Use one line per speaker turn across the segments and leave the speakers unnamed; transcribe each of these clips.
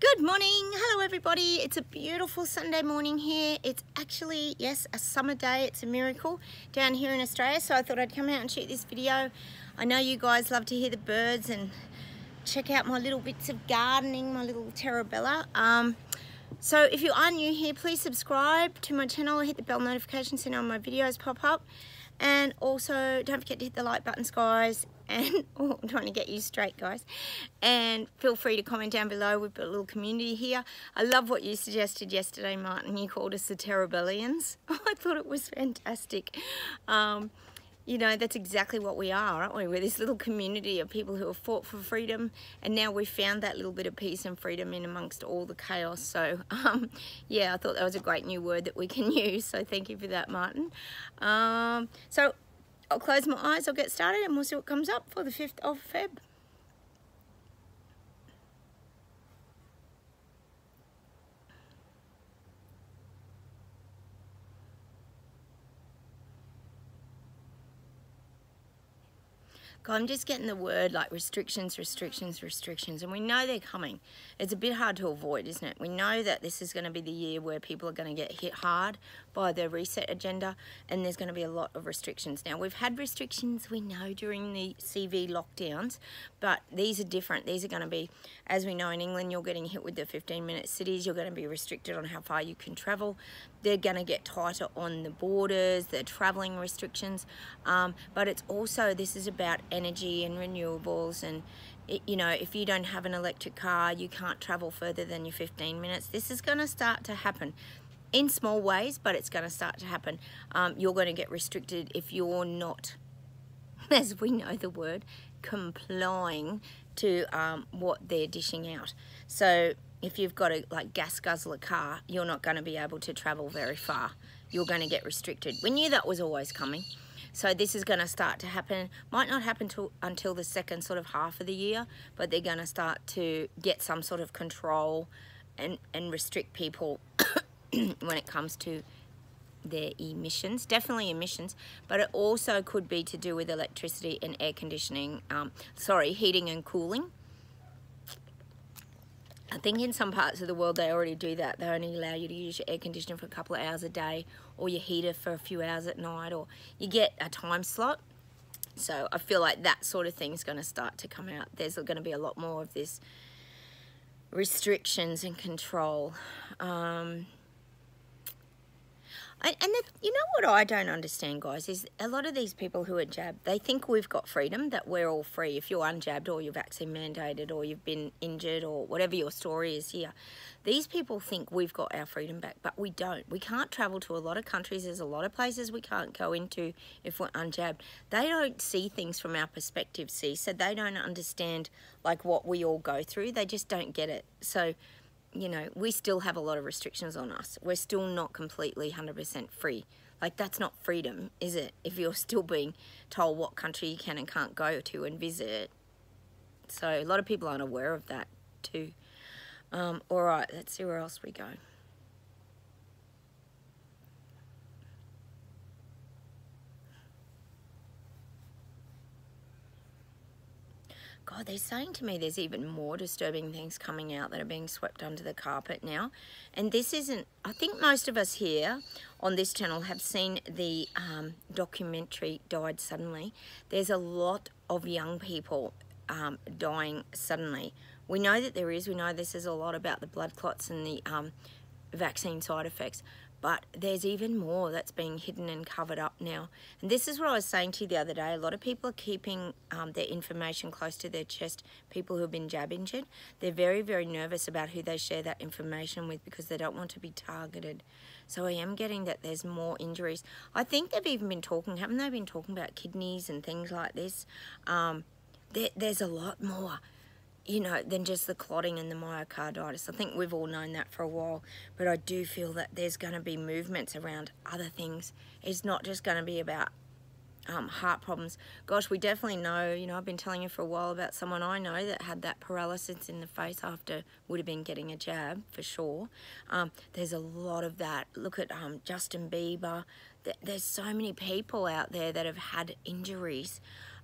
Good morning. Hello, everybody. It's a beautiful Sunday morning here. It's actually, yes, a summer day. It's a miracle down here in Australia. So I thought I'd come out and shoot this video. I know you guys love to hear the birds and check out my little bits of gardening, my little Terrabella. Um, so if you are new here, please subscribe to my channel. Hit the bell notification so now my videos pop up. And also, don't forget to hit the like buttons, guys. And oh, I'm trying to get you straight, guys. And feel free to comment down below. We've got a little community here. I love what you suggested yesterday, Martin. You called us the Terrabellians. I thought it was fantastic. Um, you know, that's exactly what we are, aren't we? We're this little community of people who have fought for freedom, and now we've found that little bit of peace and freedom in amongst all the chaos. So, um, yeah, I thought that was a great new word that we can use. So, thank you for that, Martin. Um, so, I'll close my eyes, I'll get started, and we'll see what comes up for the 5th of Feb. I'm just getting the word like restrictions, restrictions, restrictions, and we know they're coming. It's a bit hard to avoid, isn't it? We know that this is going to be the year where people are going to get hit hard by the reset agenda, and there's going to be a lot of restrictions. Now, we've had restrictions, we know, during the CV lockdowns, but these are different. These are going to be, as we know in England, you're getting hit with the 15 minute cities, you're going to be restricted on how far you can travel. They're going to get tighter on the borders, the traveling restrictions, um, but it's also, this is about energy and renewables and it, you know if you don't have an electric car you can't travel further than your 15 minutes. This is going to start to happen in small ways but it's going to start to happen. Um, you're going to get restricted if you're not as we know the word complying to um, what they're dishing out. So if you've got a like gas guzzler car you're not going to be able to travel very far you're going to get restricted we knew that was always coming so this is going to start to happen. Might not happen to, until the second sort of half of the year, but they're going to start to get some sort of control and, and restrict people when it comes to their emissions, definitely emissions, but it also could be to do with electricity and air conditioning, um, sorry, heating and cooling. I think in some parts of the world they already do that. They only allow you to use your air conditioner for a couple of hours a day or your heater for a few hours at night or you get a time slot. So I feel like that sort of thing is going to start to come out. There's going to be a lot more of this restrictions and control. Um, and the, you know what I don't understand, guys, is a lot of these people who are jabbed, they think we've got freedom, that we're all free. If you're unjabbed or you're vaccine mandated or you've been injured or whatever your story is here, these people think we've got our freedom back, but we don't. We can't travel to a lot of countries. There's a lot of places we can't go into if we're unjabbed. They don't see things from our perspective, see, so they don't understand like what we all go through. They just don't get it. So you know, we still have a lot of restrictions on us. We're still not completely 100% free. Like, that's not freedom, is it? If you're still being told what country you can and can't go to and visit. So, a lot of people aren't aware of that, too. Um, all right, let's see where else we go. God, they're saying to me there's even more disturbing things coming out that are being swept under the carpet now. And this isn't, I think most of us here on this channel have seen the um, documentary Died Suddenly. There's a lot of young people um, dying suddenly. We know that there is, we know this is a lot about the blood clots and the um, vaccine side effects but there's even more that's being hidden and covered up now. And this is what I was saying to you the other day. A lot of people are keeping um, their information close to their chest, people who have been jab injured. They're very, very nervous about who they share that information with because they don't want to be targeted. So I am getting that there's more injuries. I think they've even been talking, haven't they been talking about kidneys and things like this? Um, there, there's a lot more you know, than just the clotting and the myocarditis. I think we've all known that for a while, but I do feel that there's going to be movements around other things. It's not just going to be about um, heart problems. Gosh, we definitely know, you know, I've been telling you for a while about someone I know that had that paralysis in the face after would have been getting a jab for sure. Um, there's a lot of that. Look at um, Justin Bieber. There's so many people out there that have had injuries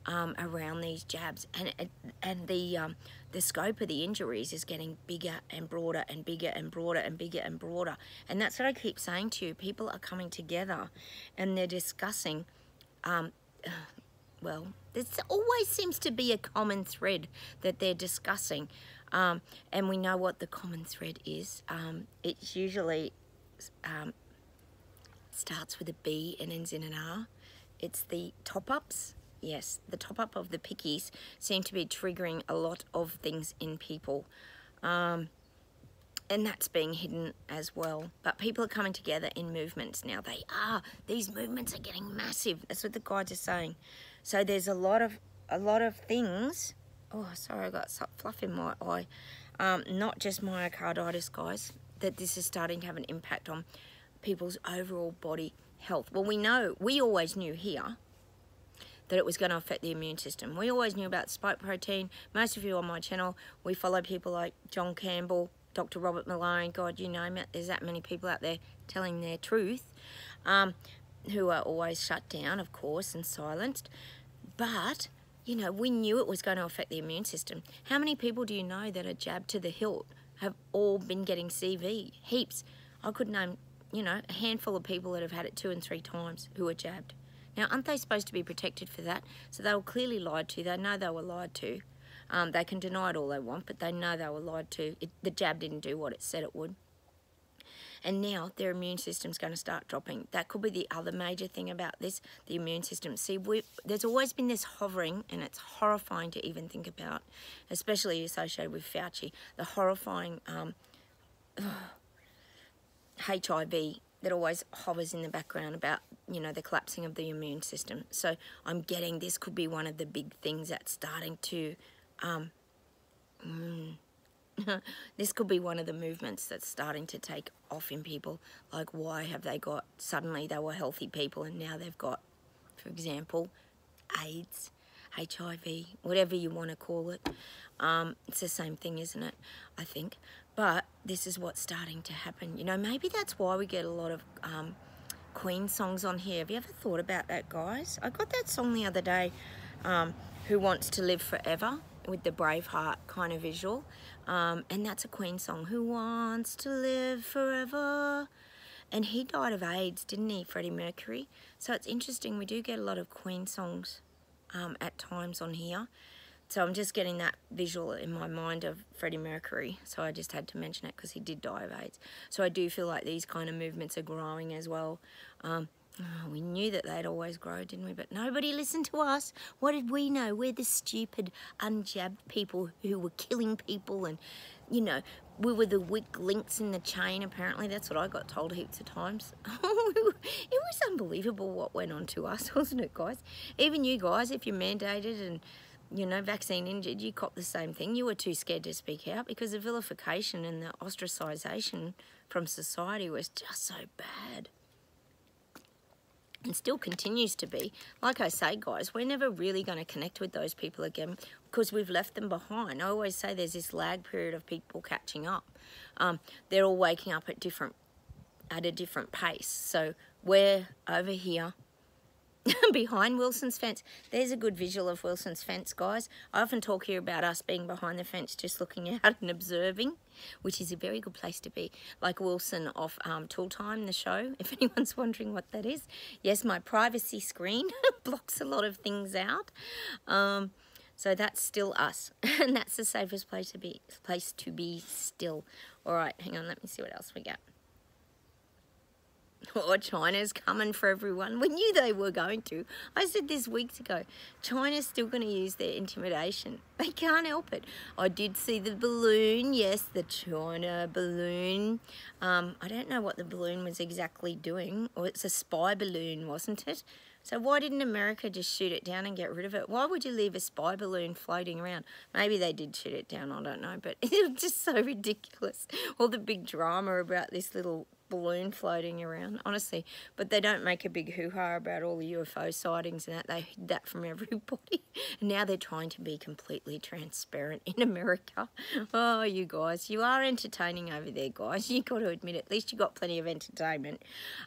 um, around these jabs, and and the um, the scope of the injuries is getting bigger and broader and bigger and broader and bigger and broader. And that's what I keep saying to you. People are coming together, and they're discussing. Um, well, there always seems to be a common thread that they're discussing, um, and we know what the common thread is. Um, it's usually um, starts with a B and ends in an R. It's the top ups yes, the top up of the pickies seem to be triggering a lot of things in people. Um, and that's being hidden as well. But people are coming together in movements now. They are. These movements are getting massive. That's what the guides are saying. So there's a lot of a lot of things. Oh, sorry, I got fluff in my eye. Um, not just myocarditis, guys. That this is starting to have an impact on people's overall body health. Well, we know, we always knew here that it was going to affect the immune system. We always knew about spike protein. Most of you on my channel, we follow people like John Campbell, Dr. Robert Malone, God, you name it. There's that many people out there telling their truth, um, who are always shut down, of course, and silenced. But, you know, we knew it was going to affect the immune system. How many people do you know that are jabbed to the hilt have all been getting CV? Heaps. I could name, you know, a handful of people that have had it two and three times who are jabbed. Now, aren't they supposed to be protected for that? So they were clearly lied to. They know they were lied to. Um, they can deny it all they want, but they know they were lied to. It, the jab didn't do what it said it would. And now their immune system's going to start dropping. That could be the other major thing about this, the immune system. See, we, there's always been this hovering, and it's horrifying to even think about, especially associated with Fauci, the horrifying um, HIV that always hovers in the background about you know the collapsing of the immune system. So i'm getting this could be one of the big things that's starting to um, mm, this could be one of the movements that's starting to take off in people. Like why have they got suddenly they were healthy people and now they've got for example aids hiv whatever you want to call it. Um, it's the same thing isn't it? I think. But this is what's starting to happen. You know, maybe that's why we get a lot of um, Queen songs on here. Have you ever thought about that, guys? I got that song the other day, um, Who Wants to Live Forever, with the Braveheart kind of visual. Um, and that's a Queen song. Who wants to live forever? And he died of AIDS, didn't he, Freddie Mercury? So it's interesting. We do get a lot of Queen songs um, at times on here. So I'm just getting that visual in my mind of Freddie Mercury. So I just had to mention it because he did die of AIDS. So I do feel like these kind of movements are growing as well. Um, oh, we knew that they'd always grow, didn't we? But nobody listened to us. What did we know? We're the stupid, unjabbed people who were killing people and, you know, we were the weak links in the chain, apparently. That's what I got told heaps of times. it was unbelievable what went on to us, wasn't it, guys? Even you guys, if you're mandated and you know, vaccine injured, you cop the same thing. You were too scared to speak out because the vilification and the ostracisation from society was just so bad. And still continues to be. Like I say, guys, we're never really going to connect with those people again because we've left them behind. I always say there's this lag period of people catching up. Um, they're all waking up at different at a different pace. So we're over here behind Wilson's fence. There's a good visual of Wilson's fence, guys. I often talk here about us being behind the fence, just looking out and observing, which is a very good place to be. Like Wilson off um, Tool Time, the show, if anyone's wondering what that is. Yes, my privacy screen blocks a lot of things out. Um, so that's still us, and that's the safest place to be. Place to be still. All right, hang on. Let me see what else we got. Or China's coming for everyone. We knew they were going to. I said this weeks ago. China's still going to use their intimidation. They can't help it. I did see the balloon. Yes, the China balloon. Um, I don't know what the balloon was exactly doing. Or it's a spy balloon, wasn't it? So why didn't America just shoot it down and get rid of it? Why would you leave a spy balloon floating around? Maybe they did shoot it down, I don't know. But it was just so ridiculous. All the big drama about this little balloon floating around, honestly. But they don't make a big hoo-ha about all the UFO sightings and that. They hid that from everybody. And now they're trying to be completely transparent in America. Oh, you guys, you are entertaining over there, guys. you got to admit. At least you got plenty of entertainment.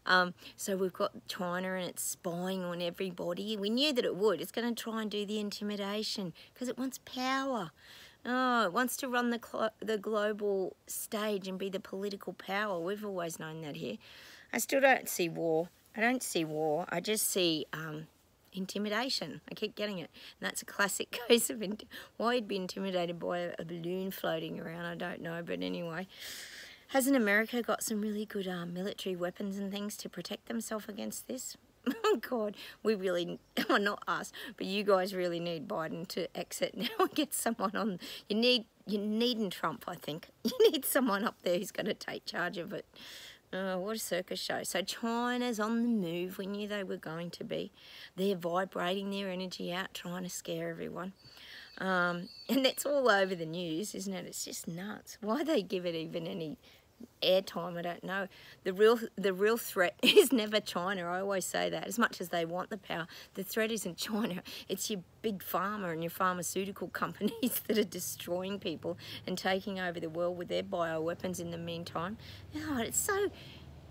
Um, so we've got China and it's spying on everybody. We knew that it would. It's going to try and do the intimidation because it wants power. Oh, it wants to run the, the global stage and be the political power. We've always known that here. I still don't see war. I don't see war. I just see um, intimidation. I keep getting it. And that's a classic case of why he'd be intimidated by a, a, balloon floating around. I don't know. But anyway, hasn't America got some really good um, military weapons and things to protect themselves against this? oh God, we really, well not us, but you guys really need Biden to exit now and get someone on. You need, you need Trump, I think. You need someone up there who's going to take charge of it. Oh, what a circus show. So China's on the move. We knew they were going to be. They're vibrating their energy out, trying to scare everyone. Um, and that's all over the news, isn't it? It's just nuts. Why they give it even any airtime, I don't know. The real the real threat is never China. I always say that. As much as they want the power, the threat isn't China. It's your big pharma and your pharmaceutical companies that are destroying people and taking over the world with their bioweapons in the meantime. Oh, it's so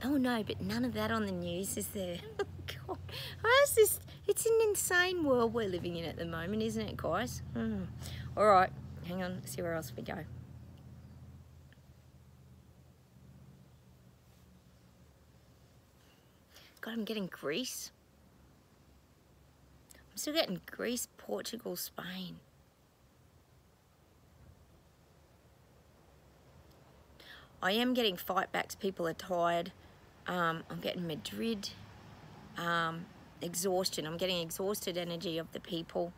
Oh no, but none of that on the news is there. Oh, God, oh, it's just it's an insane world we're living in at the moment, isn't it, guys? Mm. All right, hang on, see where else we go. God, I'm getting Greece. I'm still getting Greece, Portugal, Spain. I am getting fight backs. People are tired. Um, I'm getting Madrid. Um, exhaustion. I'm getting exhausted energy of the people.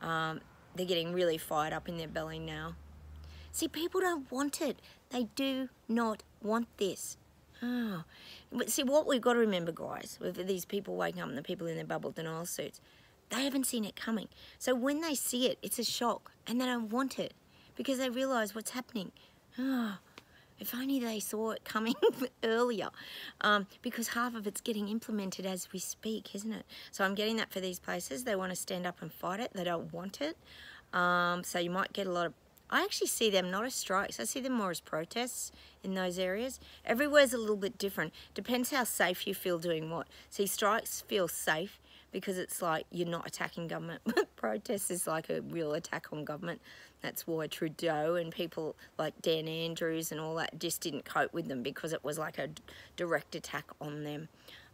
Um, they're getting really fired up in their belly now. See, people don't want it. They do not want this. Oh. But see, what we've got to remember, guys, with these people waking up and the people in their bubble denial suits, they haven't seen it coming. So when they see it, it's a shock and they don't want it because they realise what's happening. Oh, if only they saw it coming earlier um, because half of it's getting implemented as we speak, isn't it? So I'm getting that for these places. They want to stand up and fight it. They don't want it. Um, so you might get a lot of I actually see them not as strikes. I see them more as protests in those areas. Everywhere's a little bit different. Depends how safe you feel doing what. See, strikes feel safe because it's like you're not attacking government. protests is like a real attack on government. That's why Trudeau and people like Dan Andrews and all that just didn't cope with them because it was like a direct attack on them.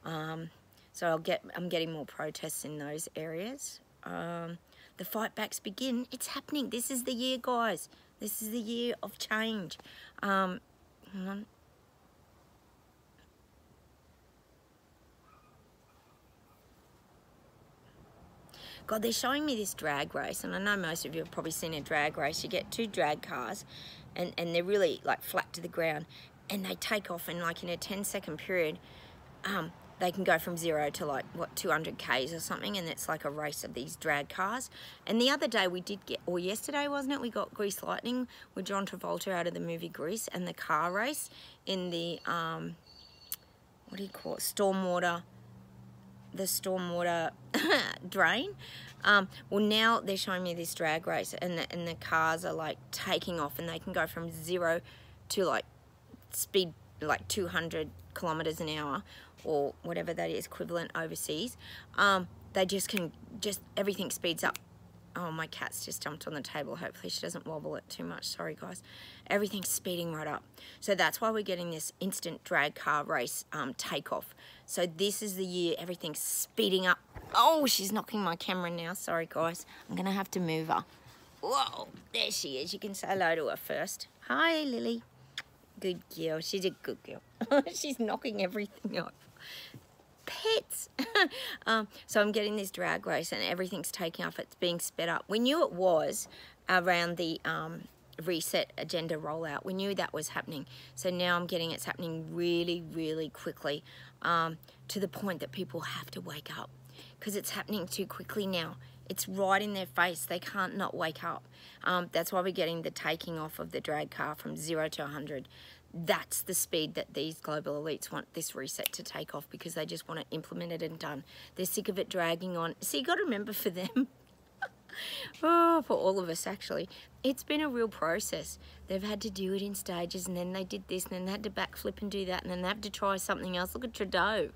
Um, so I'll get, I'm getting more protests in those areas. Um, the fight backs begin. It's happening. This is the year, guys. This is the year of change. Um, God, they're showing me this drag race, and I know most of you have probably seen a drag race. You get two drag cars, and, and they're really like flat to the ground, and they take off in like in a 10 second period. Um, they can go from zero to like what 200 k's or something and it's like a race of these drag cars. And the other day we did get or yesterday wasn't it? We got grease lightning with john travolta out of the movie grease and the car race in the um what do you call it? Stormwater the stormwater drain. Um, well now they're showing me this drag race and the, and the cars are like taking off and they can go from zero to like speed like 200 kilometers an hour or whatever that is equivalent overseas, um, they just can, just everything speeds up. Oh, my cat's just jumped on the table. Hopefully she doesn't wobble it too much. Sorry, guys. Everything's speeding right up. So that's why we're getting this instant drag car race um, takeoff. So this is the year everything's speeding up. Oh, she's knocking my camera now. Sorry, guys. I'm going to have to move her. Whoa, there she is. You can say hello to her first. Hi, Lily. Good girl. She's a good girl. she's knocking everything off pets. um, so I'm getting this drag race and everything's taking off. It's being sped up. We knew it was around the um, reset agenda rollout. We knew that was happening. So now I'm getting it's happening really, really quickly um, to the point that people have to wake up because it's happening too quickly now. It's right in their face. They can't not wake up. Um, that's why we're getting the taking off of the drag car from zero to 100 that's the speed that these global elites want this reset to take off because they just want it implemented and done. They're sick of it dragging on. So you got to remember for them, oh, for all of us actually, it's been a real process. They've had to do it in stages and then they did this and then they had to backflip and do that and then they have to try something else. Look at Trudeau.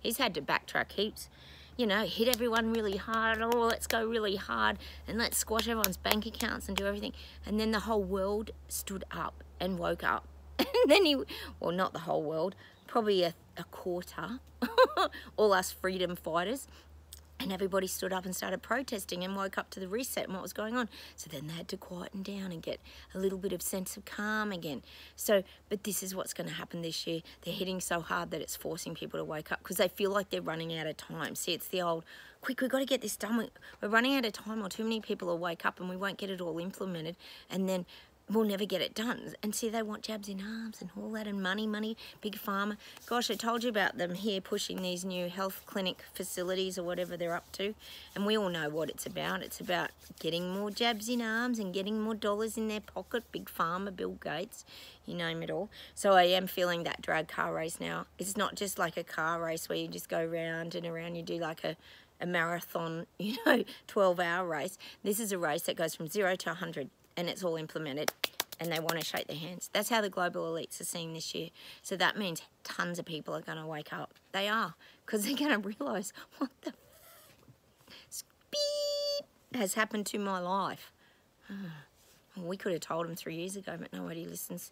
He's had to backtrack heaps. You know, hit everyone really hard. Oh, let's go really hard and let's squash everyone's bank accounts and do everything. And then the whole world stood up and woke up and then he, well, not the whole world, probably a, a quarter, all us freedom fighters, and everybody stood up and started protesting and woke up to the reset and what was going on. So then they had to quieten down and get a little bit of sense of calm again. So, but this is what's going to happen this year. They're hitting so hard that it's forcing people to wake up because they feel like they're running out of time. See, it's the old, quick, we've got to get this done. We're running out of time or too many people will wake up and we won't get it all implemented. And then we'll never get it done. And see, they want jabs in arms and all that and money, money, big pharma. Gosh, I told you about them here pushing these new health clinic facilities or whatever they're up to. And we all know what it's about. It's about getting more jabs in arms and getting more dollars in their pocket. Big pharma, Bill Gates, you name it all. So I am feeling that drag car race now. It's not just like a car race where you just go round and around. You do like a a marathon, you know, 12 hour race. This is a race that goes from zero to 100 and it's all implemented and they want to shake their hands. That's how the global elites are seeing this year. So that means tons of people are going to wake up. They are, because they're going to realise what the beep has happened to my life. We could have told them three years ago, but nobody listens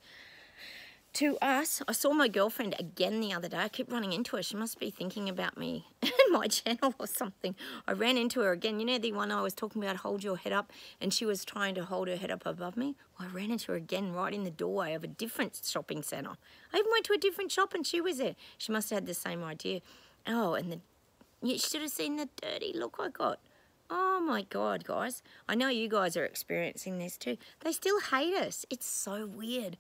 to us. I saw my girlfriend again the other day. I kept running into her. She must be thinking about me and my channel or something. I ran into her again. You know the one I was talking about, hold your head up, and she was trying to hold her head up above me? Well, I ran into her again right in the doorway of a different shopping centre. I even went to a different shop and she was there. She must have had the same idea. Oh, and the you should have seen the dirty look I got. Oh my God, guys. I know you guys are experiencing this too. They still hate us. It's so weird.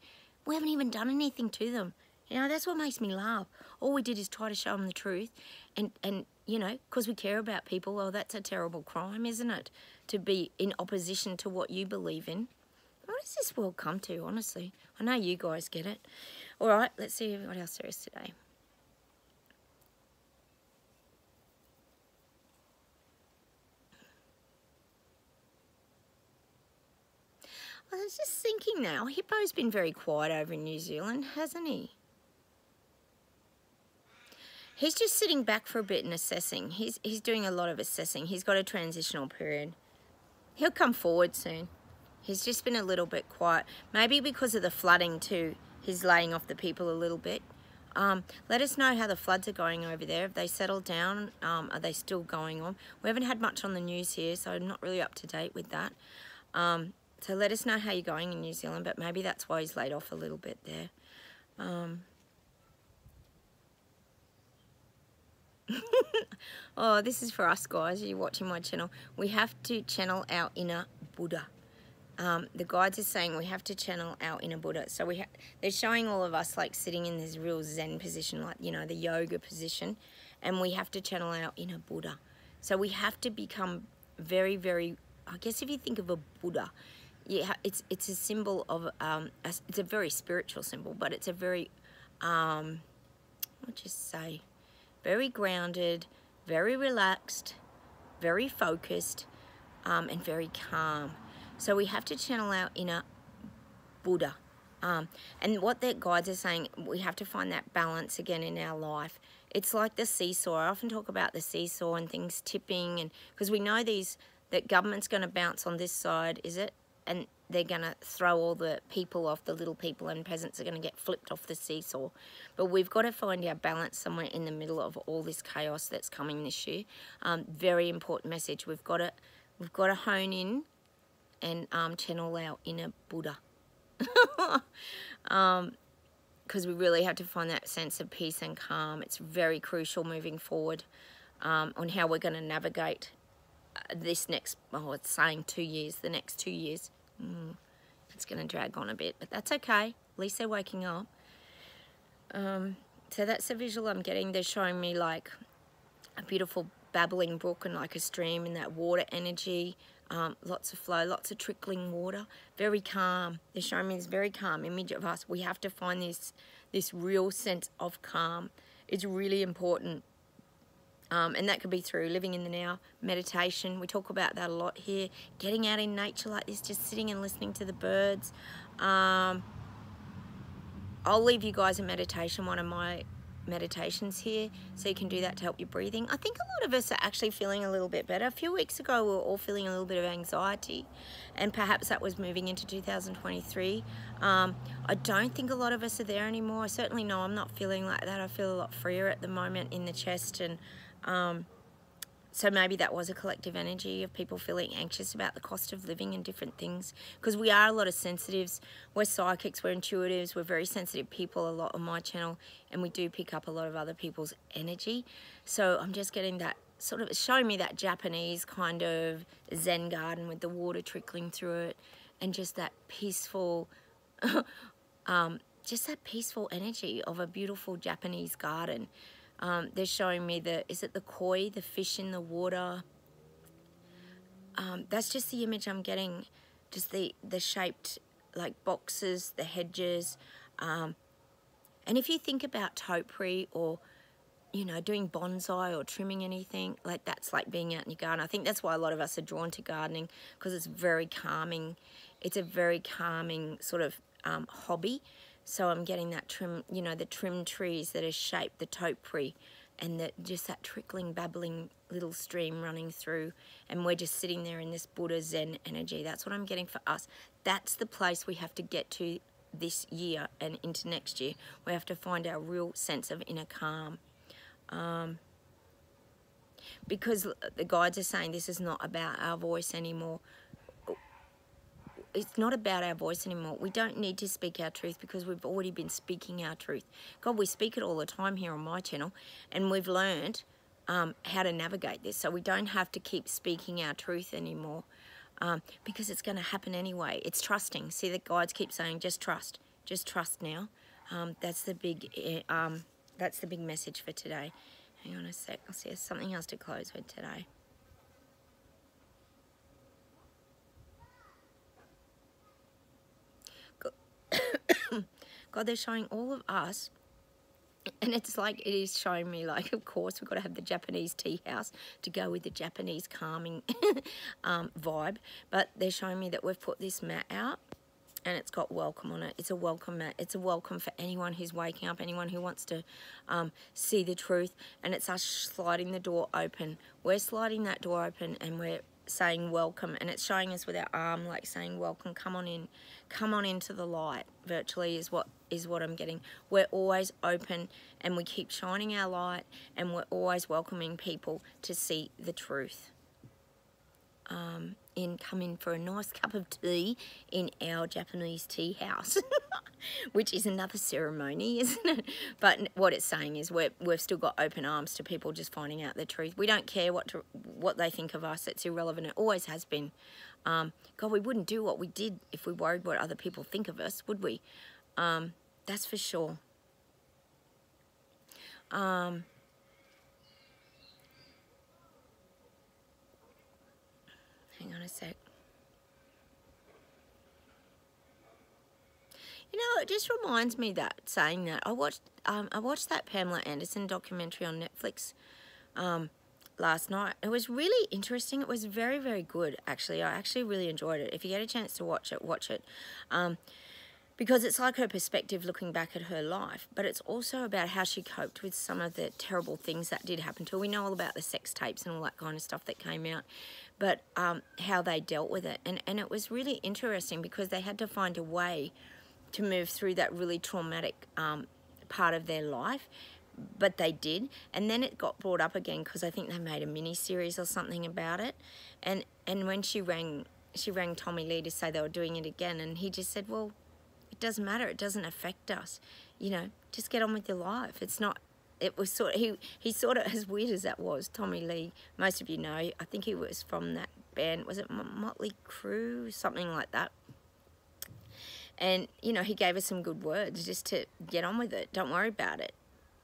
We haven't even done anything to them. You know, that's what makes me laugh. All we did is try to show them the truth. And, and you know, because we care about people, oh, that's a terrible crime, isn't it? To be in opposition to what you believe in. What does this world come to, honestly? I know you guys get it. All right, let's see what else there is today. I was just thinking now, Hippo's been very quiet over in New Zealand, hasn't he? He's just sitting back for a bit and assessing. He's, he's doing a lot of assessing. He's got a transitional period. He'll come forward soon. He's just been a little bit quiet. Maybe because of the flooding too. He's laying off the people a little bit. Um, let us know how the floods are going over there. Have they settled down? Um, are they still going on? We haven't had much on the news here, so I'm not really up to date with that. Um, so let us know how you're going in New Zealand, but maybe that's why he's laid off a little bit there. Um, oh, this is for us guys, you're watching my channel. We have to channel our inner Buddha. Um, the guides are saying we have to channel our inner Buddha. So we they're showing all of us like sitting in this real Zen position, like, you know, the yoga position. And we have to channel our inner Buddha. So we have to become very, very, I guess if you think of a Buddha, yeah, it's it's a symbol of um, a, it's a very spiritual symbol, but it's a very um, what just say, very grounded, very relaxed, very focused, um, and very calm. So we have to channel our inner Buddha. Um, and what their guides are saying, we have to find that balance again in our life. It's like the seesaw. I often talk about the seesaw and things tipping, and because we know these that government's going to bounce on this side, is it? And they're going to throw all the people off, the little people and peasants are going to get flipped off the seesaw. But we've got to find our balance somewhere in the middle of all this chaos that's coming this year. Um, very important message. We've got to, we've got to hone in and um, channel our inner Buddha. because um, we really have to find that sense of peace and calm. It's very crucial moving forward um, on how we're going to navigate uh, this next, oh, it's saying two years, the next two years. Mm, it's going to drag on a bit, but that's okay. At least they're waking up. Um, so that's the visual I'm getting. They're showing me like a beautiful babbling brook and like a stream and that water energy. um, lots of flow, lots of trickling water, very calm. They're showing me this very calm image of us. We have to find this this real sense of calm. It's really important. Um, and that could be through living in the now, meditation. We talk about that a lot here. Getting out in nature like this, just sitting and listening to the birds. Um, I'll leave you guys a meditation, one of my meditations here so you can do that to help your breathing. I think a lot of us are actually feeling a little bit better. A few weeks ago we were all feeling a little bit of anxiety and perhaps that was moving into 2023. Um, I don't think a lot of us are there anymore. I certainly know I'm not feeling like that. I feel a lot freer at the moment in the chest and um, so maybe that was a collective energy of people feeling anxious about the cost of living and different things. Because we are a lot of sensitives. We're psychics, we're intuitives, we're very sensitive people a lot on my channel. And we do pick up a lot of other people's energy. So I'm just getting that sort of showing me that Japanese kind of Zen garden with the water trickling through it. And just that peaceful, um, just that peaceful energy of a beautiful Japanese garden. Um, they're showing me the, is it the koi, the fish in the water? Um, that's just the image I'm getting. Just the, the shaped like boxes, the hedges. Um, and if you think about topiary or, you know, doing bonsai or trimming anything, like that's like being out in your garden. I think that's why a lot of us are drawn to gardening because it's very calming. It's a very calming sort of um, hobby. So I'm getting that trim, you know, the trim trees that are shaped, the topiary, and that just that trickling, babbling little stream running through. And we're just sitting there in this Buddha Zen energy. That's what I'm getting for us. That's the place we have to get to this year and into next year. We have to find our real sense of inner calm. Um, because the guides are saying this is not about our voice anymore it's not about our voice anymore. We don't need to speak our truth because we've already been speaking our truth. God, we speak it all the time here on my channel, and we've learned um, how to navigate this. So we don't have to keep speaking our truth anymore um, because it's going to happen anyway. It's trusting. See, the guides keep saying, just trust, just trust now. Um, that's the big, eh, um, that's the big message for today. Hang on a sec. I'll see something else to close with today. God, they're showing all of us and it's like it is showing me like of course we've got to have the japanese tea house to go with the japanese calming um, vibe but they're showing me that we've put this mat out and it's got welcome on it. It's a welcome mat. It's a welcome for anyone who's waking up anyone who wants to um, see the truth and it's us sliding the door open. We're sliding that door open and we're saying welcome and it's showing us with our arm like saying welcome come on in come on into the light virtually is what is what I'm getting we're always open and we keep shining our light and we're always welcoming people to see the truth um, in come in for a nice cup of tea in our Japanese tea house, which is another ceremony, isn't it? But what it's saying is we we've still got open arms to people just finding out the truth. We don't care what to, what they think of us. It's irrelevant. It always has been. Um, God, we wouldn't do what we did if we worried what other people think of us, would we? Um, that's for sure. Um, Hang on a sec. You know, it just reminds me that saying that I watched um, I watched that Pamela Anderson documentary on Netflix um, last night. It was really interesting. It was very very good actually. I actually really enjoyed it. If you get a chance to watch it, watch it. Um, because it's like her perspective looking back at her life, but it's also about how she coped with some of the terrible things that did happen to her. We know all about the sex tapes and all that kind of stuff that came out, but um, how they dealt with it. And, and it was really interesting because they had to find a way to move through that really traumatic um, part of their life but they did and then it got brought up again because I think they made a mini series or something about it and and when she rang she rang Tommy Lee to say they were doing it again and he just said well it doesn't matter it doesn't affect us you know just get on with your life it's not it was sort of, he, he sort of, as weird as that was, Tommy Lee, most of you know, I think he was from that band, was it Motley Crue, something like that. And, you know, he gave us some good words just to get on with it. Don't worry about it.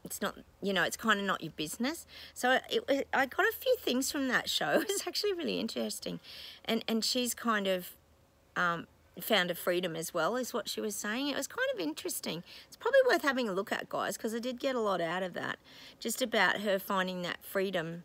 It's not you know it's kind of not your business. So it, it, i got a few things from that show. It was actually really interesting. And and she's kind of um, found a freedom as well is what she was saying. It was kind of interesting. It's probably worth having a look at guys because i did get a lot out of that just about her finding that freedom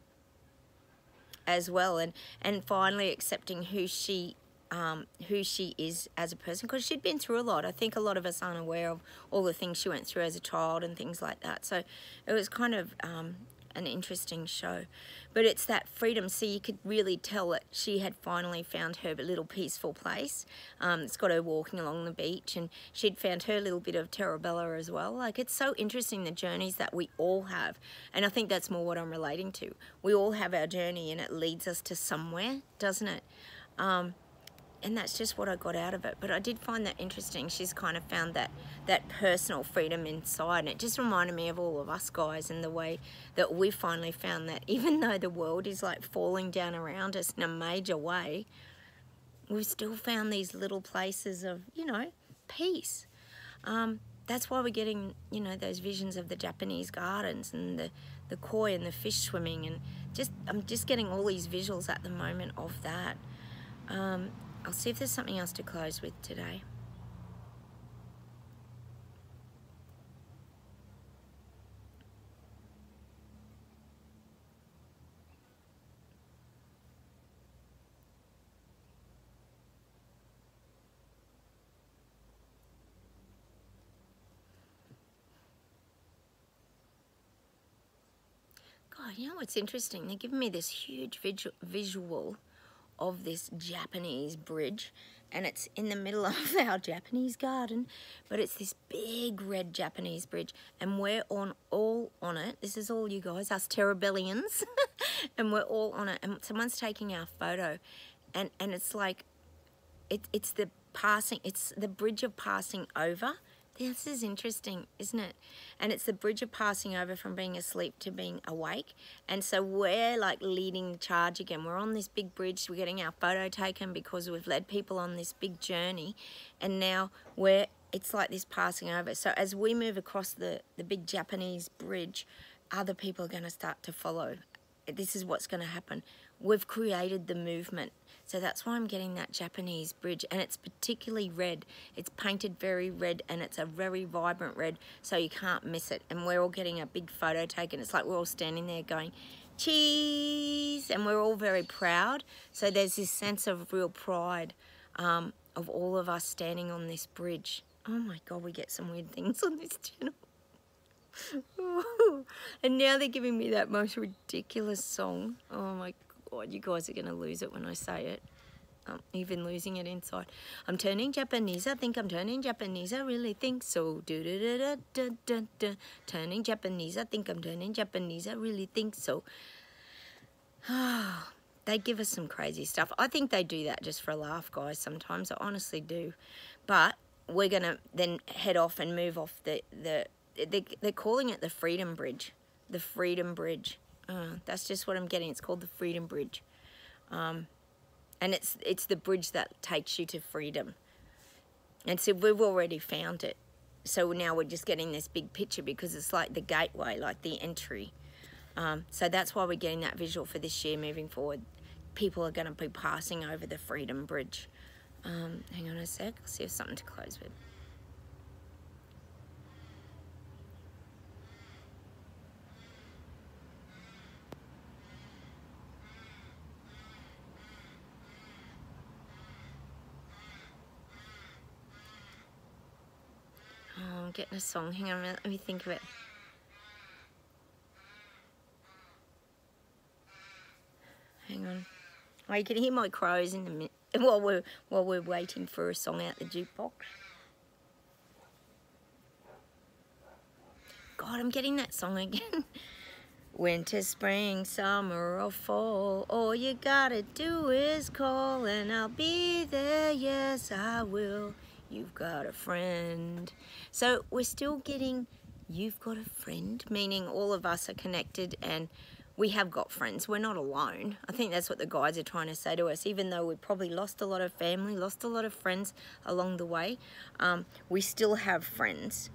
as well and and finally accepting who she um, who she is as a person because she'd been through a lot. I think a lot of us aren't aware of all the things she went through as a child and things like that. So it was kind of um, an interesting show. But it's that freedom. So you could really tell that she had finally found her little peaceful place. Um, it's got her walking along the beach and she'd found her little bit of Terabella as well. Like it's so interesting the journeys that we all have. And I think that's more what I'm relating to. We all have our journey and it leads us to somewhere, doesn't it? Um, and that's just what I got out of it. But I did find that interesting. She's kind of found that that personal freedom inside, and it just reminded me of all of us guys and the way that we finally found that even though the world is like falling down around us in a major way, we've still found these little places of you know peace. Um, that's why we're getting you know those visions of the Japanese gardens and the the koi and the fish swimming and just I'm just getting all these visuals at the moment of that. Um, I'll see if there's something else to close with today. God, you know what's interesting? They're giving me this huge visual of this Japanese bridge and it's in the middle of our Japanese garden but it's this big red Japanese bridge and we're on all on it. This is all you guys us Terabellians and we're all on it and someone's taking our photo and and it's like it, it's the passing it's the bridge of passing over this is interesting, isn't it? And it's the bridge of passing over from being asleep to being awake. And so we're like leading the charge again. We're on this big bridge. We're getting our photo taken because we've led people on this big journey. And now we're, it's like this passing over. So as we move across the, the big Japanese bridge, other people are going to start to follow. This is what's going to happen. We've created the movement so that's why I'm getting that Japanese bridge and it's particularly red. It's painted very red and it's a very vibrant red so you can't miss it. And we're all getting a big photo taken. It's like we're all standing there going, cheese, and we're all very proud. So there's this sense of real pride um, of all of us standing on this bridge. Oh my God, we get some weird things on this channel. and now they're giving me that most ridiculous song. Oh my God, you guys are going to lose it when I say it. I'm even losing it inside. I'm turning Japanese. I think I'm turning Japanese. I really think so. Do -da -da -da -da -da -da. Turning Japanese. I think I'm turning Japanese. I really think so. they give us some crazy stuff. I think they do that just for a laugh, guys, sometimes. I honestly do. But we're going to then head off and move off the... the they, they're calling it the Freedom Bridge. The Freedom Bridge. Uh, that's just what I'm getting. It's called the Freedom Bridge. Um, and it's, it's the bridge that takes you to freedom. And so we've already found it. So now we're just getting this big picture because it's like the gateway, like the entry. Um, so that's why we're getting that visual for this year moving forward. People are going to be passing over the Freedom Bridge. Um, hang on a sec. I'll see if something to close with. Getting a song. Hang on. Let me think of it. Hang on. Oh, you can hear my crows in the minute while we're while we're waiting for a song out the jukebox. God, I'm getting that song again. Winter, spring, summer, or fall, all you gotta do is call and I'll be there, yes I will you've got a friend. So we're still getting, you've got a friend, meaning all of us are connected and we have got friends. We're not alone. I think that's what the guides are trying to say to us. Even though we probably lost a lot of family, lost a lot of friends along the way, um, we still have friends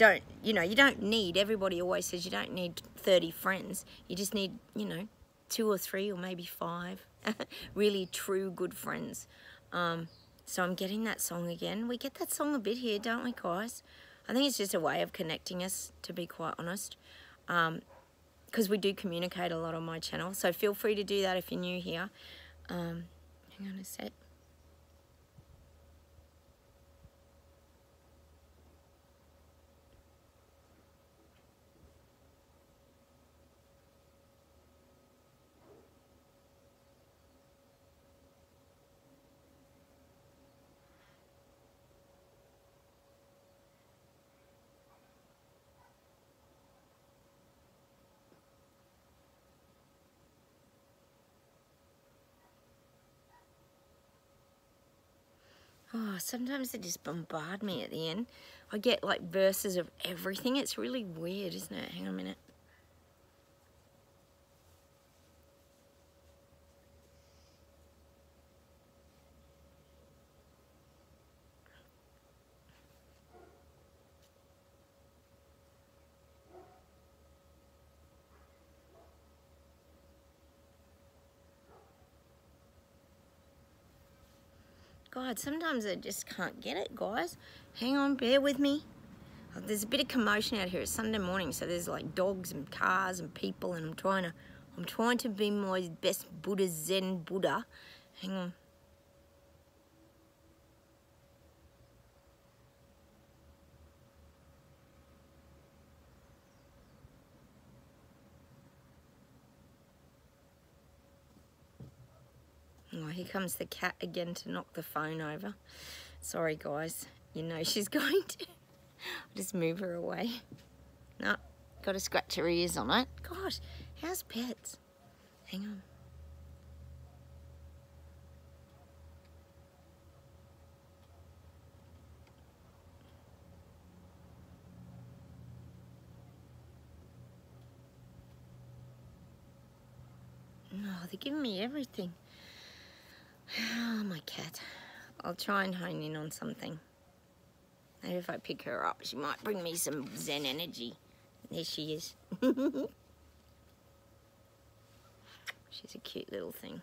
don't, you know, you don't need, everybody always says you don't need 30 friends. You just need, you know, two or three or maybe five really true good friends. Um, so I'm getting that song again. We get that song a bit here, don't we, guys? I think it's just a way of connecting us, to be quite honest. Because um, we do communicate a lot on my channel. So feel free to do that if you're new here. Um, hang on a sec. Oh, sometimes they just bombard me at the end. I get like verses of everything. It's really weird, isn't it? Hang on a minute. God, sometimes I just can't get it, guys. Hang on, bear with me. Oh, there's a bit of commotion out here. It's Sunday morning, so there's like dogs and cars and people, and I'm trying to, I'm trying to be my best Buddha Zen Buddha. Hang on. Oh, here comes the cat again to knock the phone over. Sorry, guys. You know she's going to. I'll just move her away. No, got to scratch her ears on it. Gosh, how's pets? Hang on. No, they're giving me everything. Oh, my cat. I'll try and hone in on something. Maybe if I pick her up, she might bring me some zen energy. There she is. She's a cute little thing.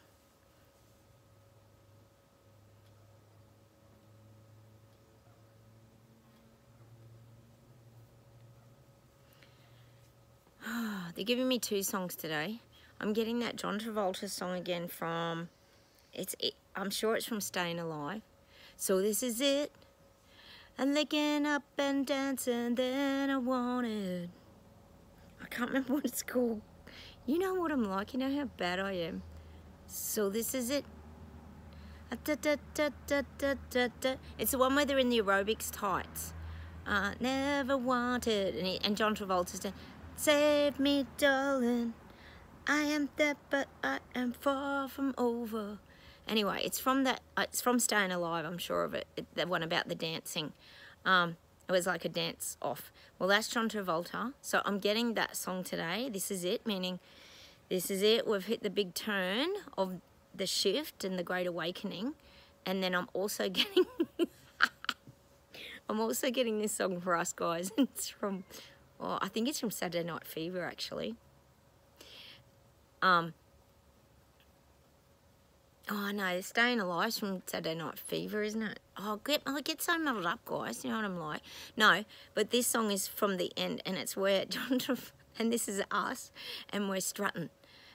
They're giving me two songs today. I'm getting that John Travolta song again from it's, it, I'm sure it's from Staying Alive. So this is it. And licking up and dancing, then I wanted. I can't remember what it's called. You know what I'm like, you know how bad I am. So this is it. It's the one where they're in the aerobics tights. Uh, never wanted. And, he, and John Travolta's saying, Save me, darling. I am there, but I am far from over. Anyway, it's from that. Uh, it's from Staying Alive. I'm sure of it. it the one about the dancing. Um, it was like a dance off. Well, that's John Travolta. So I'm getting that song today. This is it, meaning this is it. We've hit the big turn of the shift and the Great Awakening. And then I'm also getting... I'm also getting this song for us guys. It's from... Oh, I think it's from Saturday Night Fever, actually. Um, Oh no, Staying Alive from Saturday Night Fever, isn't it? Oh, get, I get so muddled up, guys. You know what I'm like? No, but this song is from the end, and it's where John Travolta, and this is us, and we're strutting.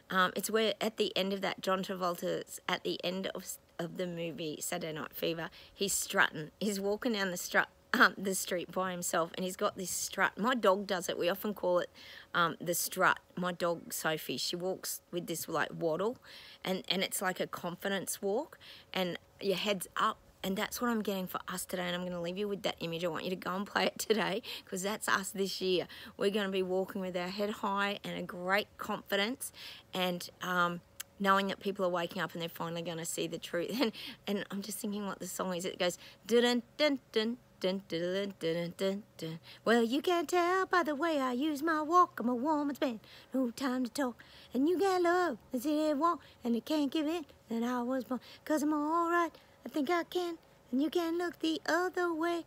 Um, it's where at the end of that, John Travolta's at the end of of the movie Saturday Night Fever. He's strutting. He's walking down the strut um, the street by himself and he's got this strut. My dog does it. We often call it um, the strut. My dog, Sophie, she walks with this like waddle and, and it's like a confidence walk and your head's up and that's what I'm getting for us today and I'm going to leave you with that image. I want you to go and play it today because that's us this year. We're going to be walking with our head high and a great confidence and um, knowing that people are waking up and they're finally going to see the truth. And, and I'm just thinking what the song is. It goes dun dun dun Dun, dun, dun, well, you can't tell by the way I use my walk. I'm a woman's man, no time to talk. And you got love, that's it want, and it can't give in. And I was born, cause I'm alright, I think I can. And you can look the other way.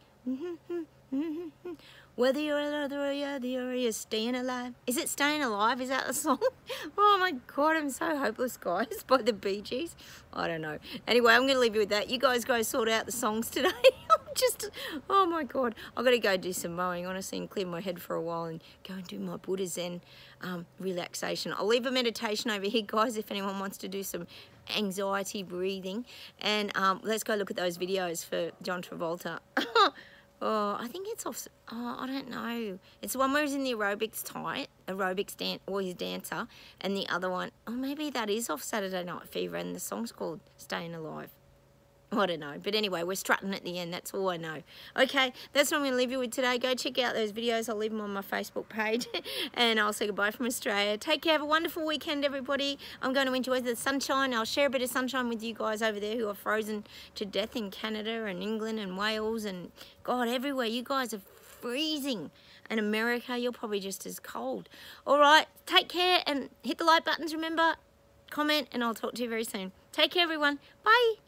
Whether you're another or the or you're staying alive. Is it staying alive? Is that the song? Oh my god, I'm so hopeless, guys. By the Bee Gees. I don't know. Anyway, I'm gonna leave you with that. You guys go sort out the songs today. Just oh my god. I've got to go do some mowing, honestly, and clear my head for a while and go and do my Buddha Zen um, relaxation. I'll leave a meditation over here, guys, if anyone wants to do some anxiety breathing. And um, let's go look at those videos for John Travolta. Oh, I think it's off. Oh, I don't know. It's the one where he's in the aerobics tight, aerobics dance, or his dancer, and the other one, oh, maybe that is off Saturday Night Fever, and the song's called Staying Alive. I don't know. But anyway, we're strutting at the end. That's all I know. Okay, that's what I'm going to leave you with today. Go check out those videos. I'll leave them on my Facebook page. and I'll say goodbye from Australia. Take care. Have a wonderful weekend, everybody. I'm going to enjoy the sunshine. I'll share a bit of sunshine with you guys over there who are frozen to death in Canada and England and Wales and, God, everywhere. You guys are freezing. In America, you're probably just as cold. All right, take care and hit the like buttons, remember. Comment, and I'll talk to you very soon. Take care, everyone. Bye.